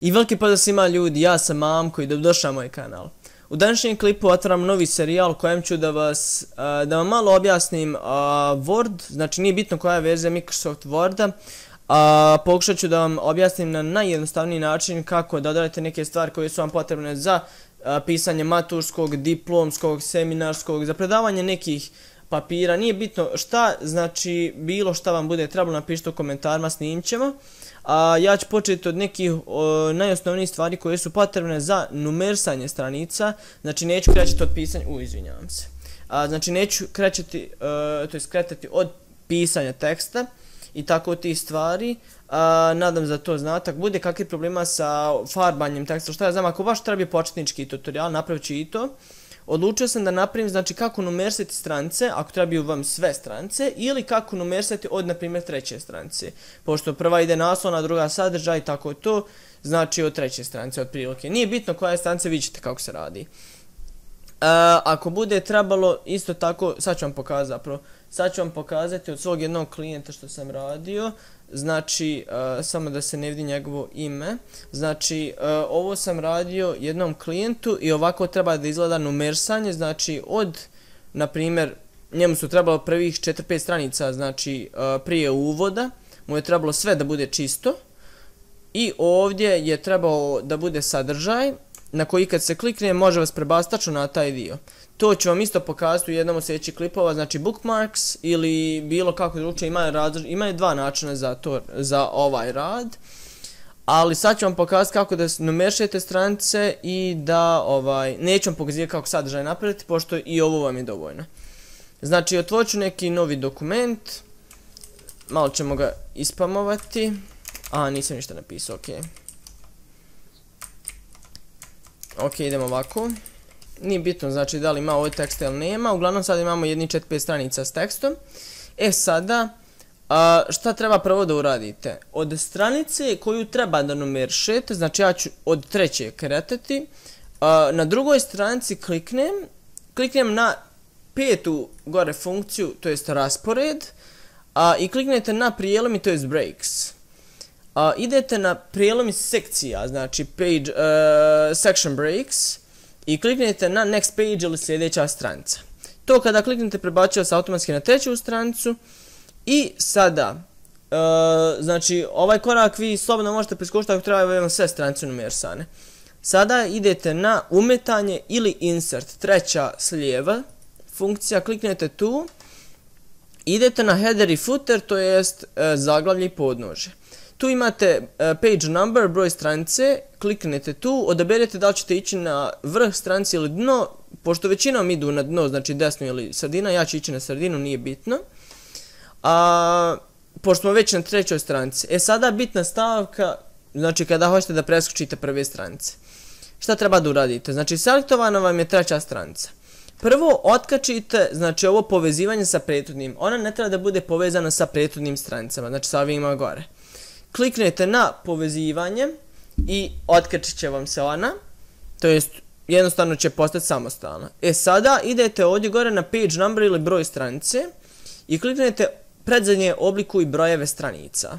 I veliki pozdrav svima ljudi, ja sam Mamko i dobrodošao na moj kanal. U današnjem klipu otvaram novi serijal kojem ću da vas, da vam malo objasnim Word, znači nije bitno koja je verzija Microsoft Worda, a, pokušat ću da vam objasnim na najjednostavniji način kako da odradite neke stvari koje su vam potrebne za pisanje maturskog, diplomskog, seminarskog, za predavanje nekih papira, nije bitno šta, znači bilo šta vam bude trebalo napišite u komentarima, snimćemo. A ja ću početi od nekih o, najosnovnijih stvari koje su potrebne za numersanje stranica. Znači neću krećati od pisanja, u izvinjavam se. A, znači neću krećati, e, to je skretati od pisanja teksta i tako ti stvari. A, nadam za to znate. Ako bude kakvi problema sa farbanjem teksta, šta ja znam, ako baš treba početnički tutorial, napravit ću i to odlučio sam da napravim znači kako numersati strance, ako trebaju vam sve strance, ili kako numersati od, na primjer, treće strance. Pošto prva ide naslovna, druga sadržaj, tako to, znači od treće strance, od prilike. Nije bitno koja je strance, vidite kako se radi. Ako bude trebalo, isto tako, sad ću vam pokazati zapravo, sad ću vam pokazati od svog jednog klijenta što sam radio, znači, uh, samo da se ne vidi njegovo ime, znači, uh, ovo sam radio jednom klijentu i ovako treba da izgleda numersanje, znači, od, na primjer, njemu su trebalo prvih 4-5 stranica, znači, uh, prije uvoda, mu je trebalo sve da bude čisto, i ovdje je trebao da bude sadržaj, na koji kad se klikne može vas prebaciti na taj dio. To ću vam isto pokazati u jednom od sljedećih klipova, znači bookmarks ili bilo kako drugče, ima, rad, ima dva načina za, to, za ovaj rad. Ali sad ću vam pokazati kako da numeršete stranice i da ovaj neću vam pokazati kako sadržaj napraviti, pošto i ovo vam je dovoljno. Znači, otvorit ću neki novi dokument. Malo ćemo ga ispamovati. A, nisam ništa napisao, okej. Okay. Ok, idemo ovako. Nije bitno, znači, da li ima ovaj tekst ili nema. Uglavnom, sad imamo jedni 4-5 stranica s tekstom. E, sada, a, šta treba prvo da uradite? Od stranice koju treba da numeršete, znači, ja ću od treće kretati. A, na drugoj stranici kliknem, kliknem na petu gore funkciju, to jest raspored, a, i kliknete na prijelomi, to jest breaks. A, idete na prijelom iz sekcija, znači page, uh, section breaks i kliknete na next page ili sljedeća stranica. To kada kliknete prebacio se automatski na treću stranicu i sada, uh, znači ovaj korak vi slobodno možete preskočiti ako treba vam sve stranice numersane. Sada idete na umetanje ili insert, treća slijeva funkcija, kliknete tu, idete na header i footer, to jest e, zaglavlje i podnože. Tu imate e, page number, broj stranice, kliknete tu, odaberete da li ćete ići na vrh stranice ili dno, pošto većinom idu na dno, znači desno ili sredina, ja ću ići na sredinu, nije bitno. A, pošto smo već na trećoj stranici. E sada bitna stavka, znači kada hoćete da preskočite prve stranice. Šta treba da uradite? Znači selektovana vam je treća stranica. Prvo otkačite, znači ovo povezivanje sa prethodnim. Ona ne treba da bude povezana sa prethodnim stranicama, znači sa ovima gore kliknete na povezivanje i otkačit će vam se ona, to jest jednostavno će postati samostalna. E sada idete ovdje gore na page number ili broj stranice i kliknete predzadnje obliku i brojeve stranica.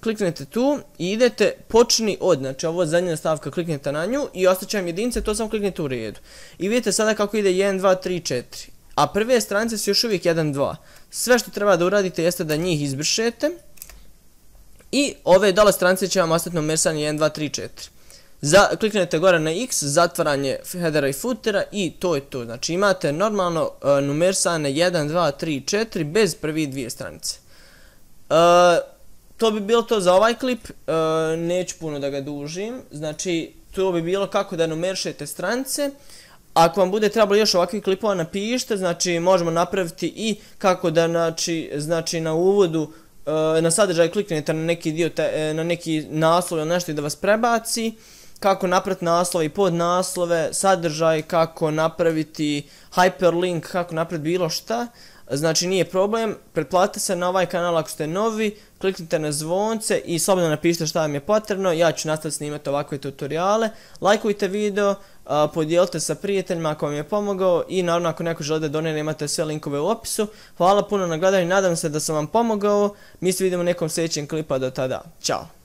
Kliknete tu i idete počni od, znači ovo je zadnja stavka, kliknete na nju i ostaće vam jedinice, to samo kliknete u redu. I vidite sada kako ide 1, 2, 3, 4. A prve stranice su još uvijek 1, 2. Sve što treba da uradite jeste da njih izbrišete. I ove dole stranice će vam ostati numerisani 1, 2, 3, 4. Za, kliknete gore na X, zatvaranje headera i footera i to je to. Znači imate normalno uh, numerisane 1, 2, 3, 4 bez prvi dvije stranice. Uh, to bi bilo to za ovaj klip, uh, neću puno da ga dužim. Znači to bi bilo kako da numerišete stranice. Ako vam bude trebalo još ovakvih klipova napišite, znači možemo napraviti i kako da znači, znači na uvodu Eh, na sadržaj kliknete na neki dio, te, eh, na neki naslov ili nešto i da vas prebaci, kako napraviti naslove i podnaslove, sadržaj, kako napraviti hyperlink, kako napraviti bilo šta, znači nije problem, pretplatite se na ovaj kanal ako ste novi, kliknite na zvonce i slobodno napišite šta vam je potrebno, ja ću nastaviti snimati ovakve tutoriale, lajkujte video, podijelite sa prijateljima ako vam je pomogao i naravno ako neko žele da donere imate sve linkove u opisu. Hvala puno na gledanju, nadam se da sam vam pomogao, mi se vidimo u nekom sljedećem klipa do tada, čao!